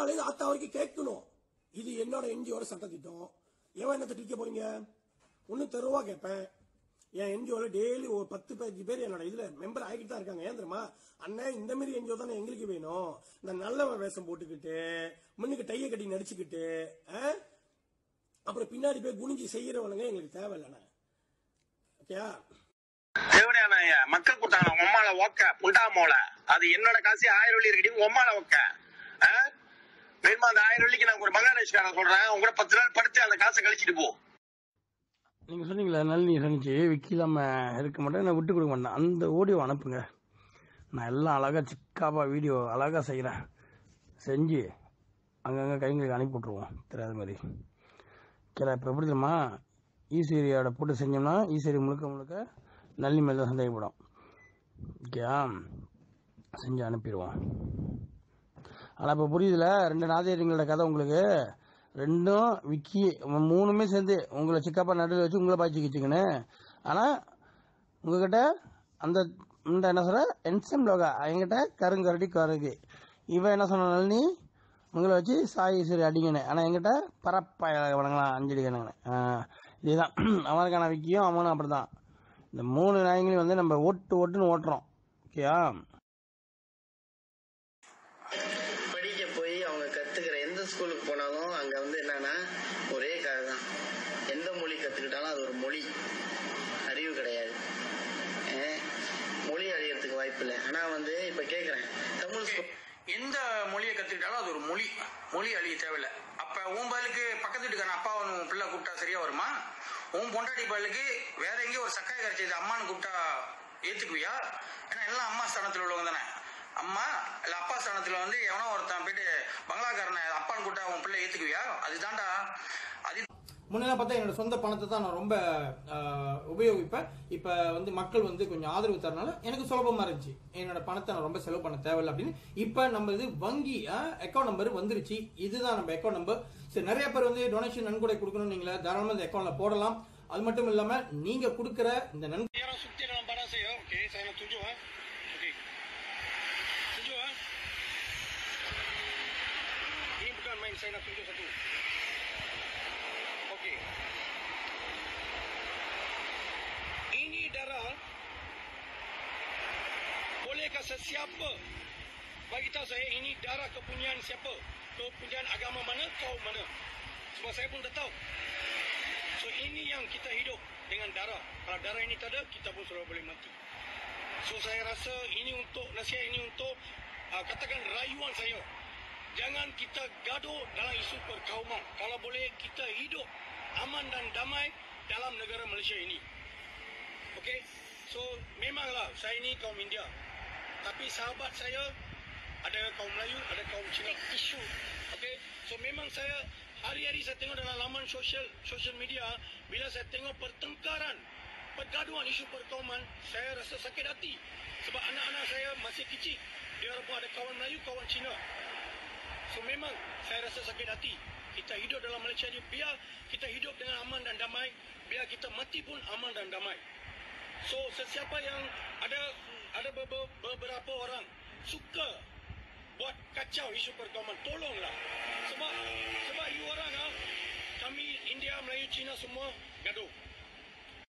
அம்மாலேருந்து ஆத்தா வரைக்கும் கேட்கணும். இது என்னோட என்ஜிஓட சட்டத்திட்டம். எவன் என்ன திட்டிக்க போறீங்க? ஒன்னும் தெருவா கேட்பேன். என் என்ஜிஓல டெய்லி ஒரு பத்து பதினஞ்சு பேர் என்னோட இதுல மெம்பர் ஆகிட்டு தான் இருக்காங்க. ஏன் தெரியுமா? அண்ணன் இந்த மாதிரி என்ஜிஓ தானே எங்களுக்கு வேணும். இந்த நல்ல வேஷம் போட்டுக்கிட்டு முன்னுக்கு டைய கட்டி நடிச்சுக்கிட்டு ஆ? அப்புறம் பின்னாடி போய் குனிஞ்சு செய்யறவனுங்க எங்களுக்கு தேவையில்லைண்ணே. ஓகேயா? மக்கள் கூட்டம் உம்மால ஓக்க. புண்டா மோல அது என்னோட காசு ஆயிரம் வெள்ளி இருக்கடி உம்மால ஓக்க. வேணுமா அந்த ஆயிரம் வெள்ளிக்கு நான் ஒரு பங்களாதேஷ்காரன் சொல்றேன். உங்க பத்து நாள் படுத்து அந்த காசை கழிச்சிட்டு போ. நீங்கள் சொன்னீங்களே நளினி சொன்னிச்சு விக்கி இல்லாம இருக்க மாட்டேன் நான் விட்டு கொடுக்க மாட்டேன். அந்த ஓடியோ அனுப்புங்க. நான் எல்லாம் அழகாக சிக்காப்பா வீடியோ அழகாக செய்கிறேன் செஞ்சு அங்கங்கே கைங்களுக்கு அனுப்பி விட்ருவோம் தெரியாத மாதிரி. கீழே இப்போ எப்படி தெரியுமா? ஈஸ்வரியோட போட்டு செஞ்சோம்னா ஈஸ்வரி முழுக்க முழுக்க நல்லி மேலே தான் சந்தேகப்படும். ஓகே செஞ்சு அனுப்பிடுவோம். ஆனால் இப்போ புரியுதுல? ரெண்டு நாதேரியங்களோட கதை உங்களுக்கு. ரெண்டும் விக்கி மூணுமே சேர்ந்து உங்களை சிக்கப்பா நடுவில் வச்சு உங்களை பாய்ச்சிக்கிச்சிங்கன்னு ஆனால் உங்ககிட்ட அந்த இந்த என்ன சொல்ற? என்சம் லோகா. என்கிட்ட கருங்கரடி கருகு. இவன் என்ன சொன்னாலும் நீ உங்களை வச்சு சாய் சரி அடிங்கன்னு. ஆனால் என்கிட்ட பரப்பாய வணங்கலாம் அஞ்சலி கணங்கன்னு இதுதான். அவனுக்கான விக்கியும் அவனும் அப்படி தான் இந்த மூணு நாயங்களையும் வந்து நம்ம ஓட்டு ஓட்டுன்னு ஓட்டுறோம். ஓகேயா? ஸ்கூலுக்கு போனாலும் அங்க வந்து என்னன்னா ஒரே கதை தான் எந்த மொழி கத்துக்கிட்டாலும் அது ஒரு மொழி. அறிவு கிடையாது. மொழி அழியறதுக்கு வாய்ப்பு இல்லை. ஆனா வந்து இப்ப கேக்குறேன். தமிழ் ஸ்கூல் எந்த மொழியை கத்துக்கிட்டாலும் அது ஒரு மொழி. மொழி அழிய தேவையில்ல. அப்ப உன் பதிலுக்கு பக்கத்து வீட்டுக்காரன் அப்பா உன் பிள்ளை கூப்பிட்டா சரியா வருமா? உன் பொண்டாட்டி பதிலுக்கு வேற எங்கேயும் ஒரு சக்காய் கரைச்சது அம்மான்னு கூப்பிட்டா ஏத்துக்குவியா? ஏன்னா எல்லாம் அம்மா ஸ்தானத்துல உள்ளவங்க தானே. அம்மா இல்ல அப்பா ஸ்தானத்துல வந்து எவனோ ஒருத்தன் போயிட்டு பங்களாக்காரனை அப்பான்னு கூப்பிட்டா உன் பிள்ளை ஏத்துக்குவியா? அதுதான்டா. அது முன்னெல்லாம் பார்த்தா என்னோட சொந்த பணத்தை தான் நான் ரொம்ப ஆஹ், உபயோகிப்பேன். இப்போ வந்து மக்கள் வந்து கொஞ்சம் ஆதரவு தரனால எனக்கு சுலபமா இருந்துச்சு. என்னோட பணத்தை நான் ரொம்ப செலவு பண்ண தேவையில்லை அப்படின்னு. இப்போ நம்ம இது வங்கி அக்கௌண்ட் நம்பர் வந்துருச்சு. இதுதான் நம்ம அக்கௌண்ட் நம்பர் சரி நிறைய பேர் வந்து டொனேஷன் நன்கொடை கொடுக்கணும் நீங்களா தாராளமாக இந்த அக்கௌண்ட்ல போடலாம். அது மட்டும் இல்லாம நீங்க கொடுக்குற இந்த நன்கொடை Ini bukan main saya nak tunjuk satu. Okey. Ini darah bolehkah sesiapa bagi tahu saya ini darah kepunyaan siapa? Kepunyaan agama mana, kaum mana? Sebab saya pun tak tahu. So ini yang kita hidup dengan darah. Kalau darah ini tak ada, kita pun sudah boleh mati. So saya rasa ini untuk nasihat ini untuk uh, katakan rayuan saya. Jangan kita gaduh dalam isu perkauman. Kalau boleh kita hidup aman dan damai dalam negara Malaysia ini. Okey. So memanglah saya ini kaum India. Tapi sahabat saya ada kaum Melayu, ada kaum Cina. Isu. Okey. So memang saya hari-hari saya tengok dalam laman sosial sosial media bila saya tengok pertengkaran pergaduhan isu perkauman saya rasa sakit hati sebab anak-anak saya masih kecil dia pun ada kawan Melayu kawan Cina so memang saya rasa sakit hati kita hidup dalam Malaysia ni biar kita hidup dengan aman dan damai biar kita mati pun aman dan damai so sesiapa yang ada ada beber- beberapa orang suka buat kacau isu perkauman tolonglah sebab sebab you orang ah kami India Melayu Cina semua gaduh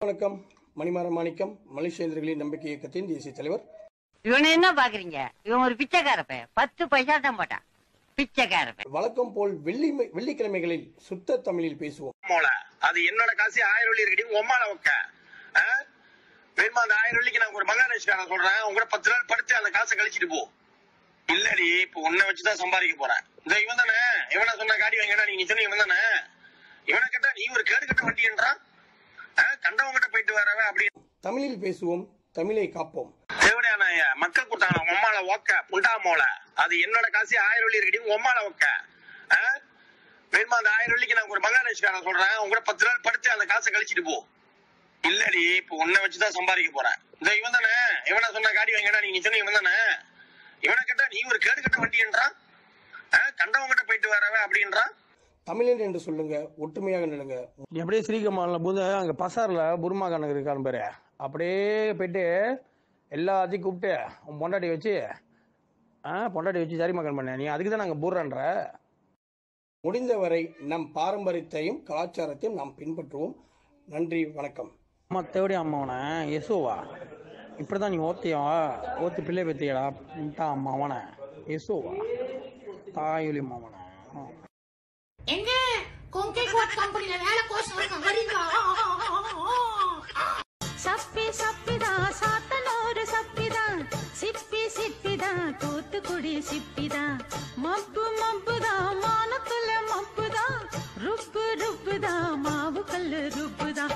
வணக்கம் மணிமாறன் மாணிக்கம் மலேசியர்களின் நம்பிக்கை இயக்கத்தின் தேசிய தலைவர் இவனை என்ன பாக்குறீங்க? இவன் ஒரு பிச்சைக்கார பையன் பத்து பைசா தான் போட்டான். பிச்சைக்கார பையன் வழக்கம் போல் வெள்ளி வெள்ளிக்கிழமைகளில் சுத்த தமிழில் பேசுவோம். மோல அது என்னோட காசு ஆயிரம் வெள்ளி இருக்கடி உம்மால ஒக்க ஆ? வேணுமா அந்த ஆயிரம் வெள்ளிக்கு நான் ஒரு பங்களாதேஷ்காரன் சொல்றேன். உங்க பத்து நாள் படுத்து அந்த காசை கழிச்சிட்டு போ. இல்லடி இப்ப உன்னை வச்சுதான் சம்பாதிக்க போறேன். இந்த இவன் தானே. இவனை சொன்ன காடி வாங்கினா நீ சொன்ன இவன் தானே. இவனை கேட்டா நீ ஒரு கேடு கட்ட வண்டின்றான் கண்டவங்கிட்ட போயிட்டு வரவன் அப்படி. தமிழில் பேசுவோம் தமிழை காப்போம். தேவடையான மக்கள் கொடுத்தாங்க உம்மால ஒக்க புண்டா மோல அது என்னோட காசு ஆயிரம் வெள்ளி இருக்கடி உம்மால ஒக்க ஆ? வேணுமா அந்த ஆயிரம் வெள்ளிக்கு நான் ஒரு பங்களாதேஷ்காரன் சொல்றேன். உங்க பத்து நாள் படுத்து அந்த காசை கழிச்சிட்டு போ. இல்லடி இப்ப உன்னை வச்சுதான் சம்பாதிக்க போறேன். இந்த இவன் தானே. இவனை சொன்ன காடி வாங்கினா நீ சொன்ன இவன் தானே. இவனை கேட்டா நீ ஒரு கேடு கட்ட வண்டின்றான். கண்டவங்கிட்ட போயிட்டு வரவன் அப்படின்றான். தமிழன் என்று சொல்லுங்க ஒற்றுமையாக நிலுங்க அப்படியே ஸ்ரீகமாலில் போது அங்கே பசாரில் புர்மா கணக்கு இருக்கான்னு பாரு. அப்படியே போயிட்டு எல்லாத்தையும் கூப்பிட்டு உன் பொண்டாட்டி வச்சு ஆ பொண்டாட்டி வச்சு சரி மகன் பண்ண. நீ அதுக்கு தான் நாங்கள் பூர்றன்ற முடிந்தவரை நம் பாரம்பரியத்தையும் கலாச்சாரத்தையும் நாம் பின்பற்றுவோம். நன்றி வணக்கம். அம்மா தேவடி அம்மாவனை எசுவா இப்படி தான் நீ ஓத்தியா ஓத்தி பிள்ளை பெத்தியடா அம்மா அவனை எசுவா தாயொலி மாமனை எங்க? கொங்கை கோட் கம்பெனில வேலை கோர்ஸ் வரீங்களா சிப்பிதான் மப்பு மப்புதான் மானத்துல மப்புதான் ருப்பு ருப்புதான் மாவு கல்லு ருப்புதான்